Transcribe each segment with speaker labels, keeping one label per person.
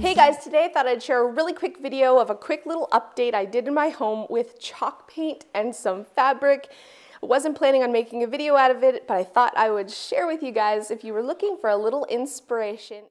Speaker 1: Hey guys, today I thought I'd share a really quick video of a quick little update I did in my home with chalk paint and some fabric. I wasn't planning on making a video out of it, but I thought I would share with you guys if you were looking for a little inspiration.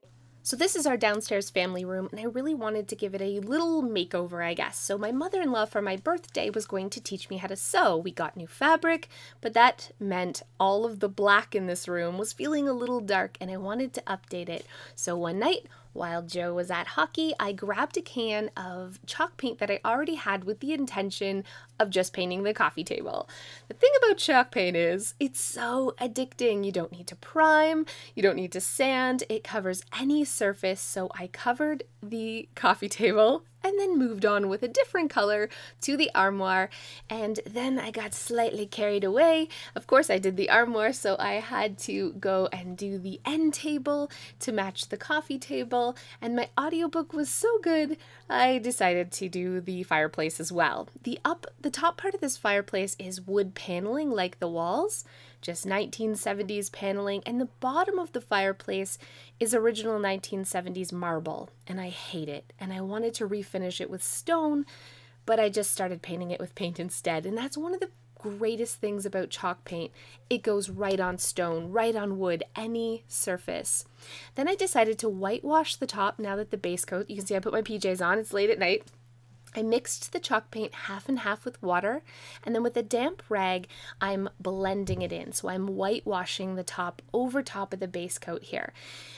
Speaker 1: So this is our downstairs family room, and I really wanted to give it a little makeover, I guess. So my mother-in-law for my birthday was going to teach me how to sew. We got new fabric, but that meant all of the black in this room was feeling a little dark, and I wanted to update it. So one night, while Joe was at hockey, I grabbed a can of chalk paint that I already had with the intention of just painting the coffee table. The thing about chalk paint is it's so addicting. You don't need to prime, you don't need to sand, it covers any surface. So I covered the coffee table and then moved on with a different color to the armoire. And then I got slightly carried away. Of course, I did the armoire, so I had to go and do the end table to match the coffee table. And my audiobook was so good, I decided to do the fireplace as well. The up the top part of this fireplace is wood paneling like the walls just 1970s paneling, and the bottom of the fireplace is original 1970s marble, and I hate it. And I wanted to refinish it with stone, but I just started painting it with paint instead, and that's one of the greatest things about chalk paint. It goes right on stone, right on wood, any surface. Then I decided to whitewash the top now that the base coat, you can see I put my PJs on, it's late at night. I mixed the chalk paint half and half with water, and then with a damp rag, I'm blending it in. So I'm whitewashing the top over top of the base coat here.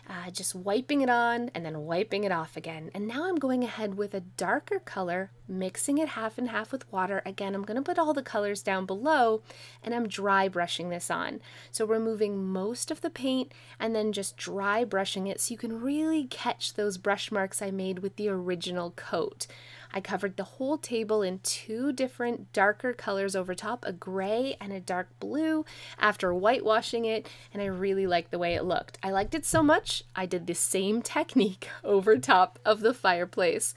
Speaker 1: Uh, just wiping it on and then wiping it off again. And now I'm going ahead with a darker color, mixing it half and half with water. Again, I'm going to put all the colors down below, and I'm dry brushing this on. So removing most of the paint and then just dry brushing it so you can really catch those brush marks I made with the original coat. I covered the whole table in two different darker colors over top, a gray and a dark blue, after whitewashing it, and I really liked the way it looked. I liked it so much, I did the same technique over top of the fireplace.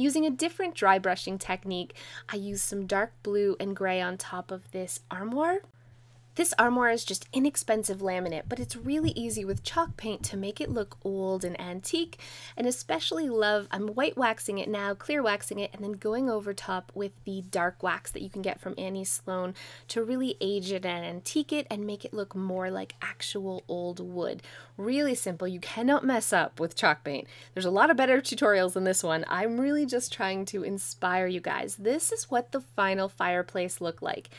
Speaker 1: Using a different dry brushing technique, I used some dark blue and gray on top of this armoire. This armoire is just inexpensive laminate, but it's really easy with chalk paint to make it look old and antique, and especially love, I'm white waxing it now, clear waxing it, and then going over top with the dark wax that you can get from Annie Sloan to really age it and antique it and make it look more like actual old wood. Really simple, you cannot mess up with chalk paint. There's a lot of better tutorials than this one. I'm really just trying to inspire you guys. This is what the final fireplace looked like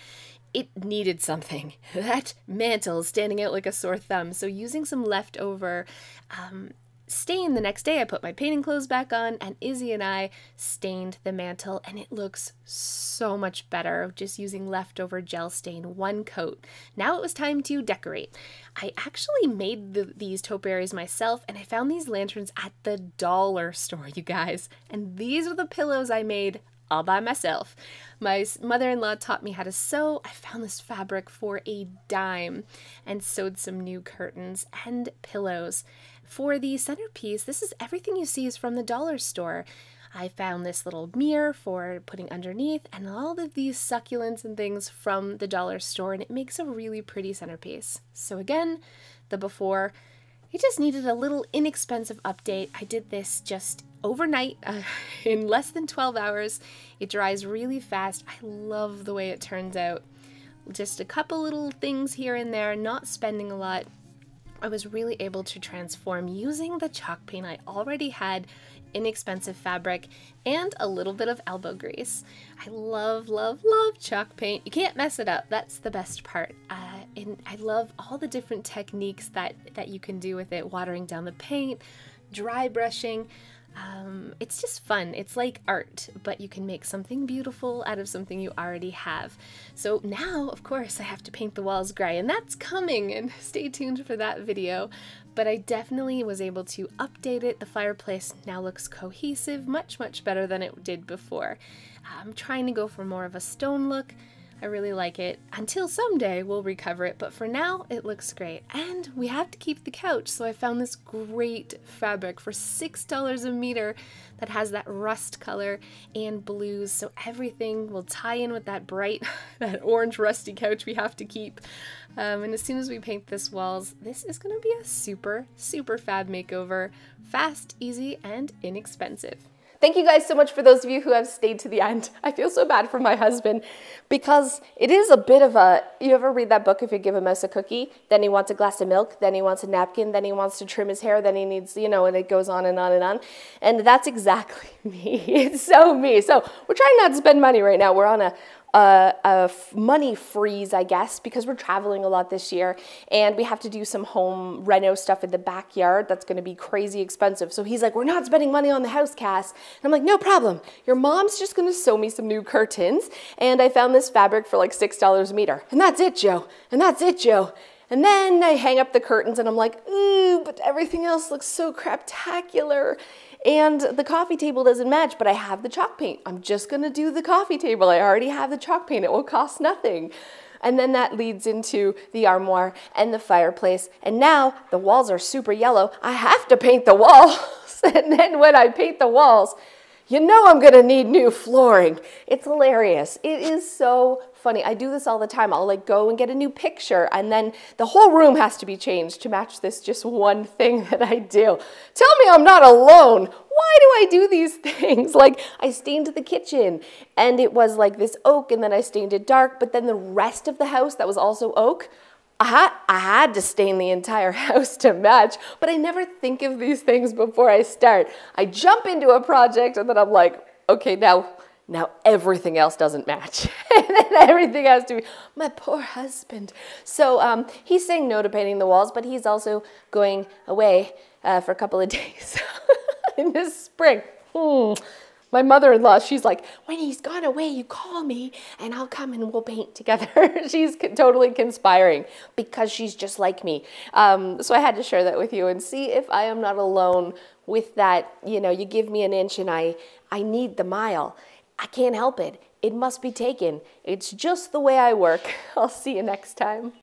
Speaker 1: it needed something. That mantel standing out like a sore thumb. So using some leftover um, stain the next day, I put my painting clothes back on, and Izzy and I stained the mantel, and it looks so much better just using leftover gel stain, one coat. Now it was time to decorate. I actually made the, these topiaries myself, and I found these lanterns at the dollar store, you guys. And these are the pillows I made all by myself. My mother in law taught me how to sew. I found this fabric for a dime and sewed some new curtains and pillows. For the centerpiece, this is everything you see is from the dollar store. I found this little mirror for putting underneath and all of these succulents and things from the dollar store, and it makes a really pretty centerpiece. So, again, the before, it just needed a little inexpensive update. I did this just overnight uh, in less than 12 hours. It dries really fast. I love the way it turns out. Just a couple little things here and there, not spending a lot. I was really able to transform using the chalk paint I already had, inexpensive fabric, and a little bit of elbow grease. I love, love, love chalk paint. You can't mess it up. That's the best part. Uh, and I love all the different techniques that, that you can do with it, watering down the paint, dry brushing. Um, it's just fun. It's like art, but you can make something beautiful out of something you already have. So now, of course, I have to paint the walls gray, and that's coming, and stay tuned for that video. But I definitely was able to update it. The fireplace now looks cohesive, much, much better than it did before. I'm trying to go for more of a stone look. I really like it. Until someday we'll recover it, but for now it looks great. And we have to keep the couch, so I found this great fabric for $6 a meter that has that rust color and blues, so everything will tie in with that bright, that orange rusty couch we have to keep. Um, and as soon as we paint this walls, this is gonna be a super, super fab makeover. Fast, easy, and inexpensive. Thank you guys so much for those of you who have stayed to the end. I feel so bad for my husband because it is a bit of a, you ever read that book if you give a mouse a cookie, then he wants a glass of milk, then he wants a napkin, then he wants to trim his hair, then he needs, you know, and it goes on and on and on. And that's exactly me. It's so me. So we're trying not to spend money right now. We're on a, a, a money freeze, I guess, because we're traveling a lot this year and we have to do some home reno stuff in the backyard that's going to be crazy expensive. So he's like, We're not spending money on the house, Cass. And I'm like, No problem. Your mom's just going to sew me some new curtains. And I found this fabric for like $6 a meter. And that's it, Joe. And that's it, Joe. And then I hang up the curtains and I'm like, ooh, but everything else looks so craptacular. And the coffee table doesn't match, but I have the chalk paint. I'm just gonna do the coffee table. I already have the chalk paint. It will cost nothing. And then that leads into the armoire and the fireplace. And now the walls are super yellow. I have to paint the walls. and then when I paint the walls, you know I'm gonna need new flooring. It's hilarious. It is so funny. I do this all the time. I'll like go and get a new picture and then the whole room has to be changed to match this just one thing that I do. Tell me I'm not alone. Why do I do these things? Like I stained the kitchen and it was like this oak and then I stained it dark, but then the rest of the house that was also oak, I had, I had to stain the entire house to match, but I never think of these things before I start. I jump into a project and then I'm like, okay, now now everything else doesn't match. and then everything has to be, my poor husband. So um, he's saying no to painting the walls, but he's also going away uh, for a couple of days in the spring. Hmm. My mother-in-law, she's like, when he's gone away, you call me and I'll come and we'll paint together. she's totally conspiring because she's just like me. Um, so I had to share that with you and see if I am not alone with that, you know, you give me an inch and I, I need the mile. I can't help it. It must be taken. It's just the way I work. I'll see you next time.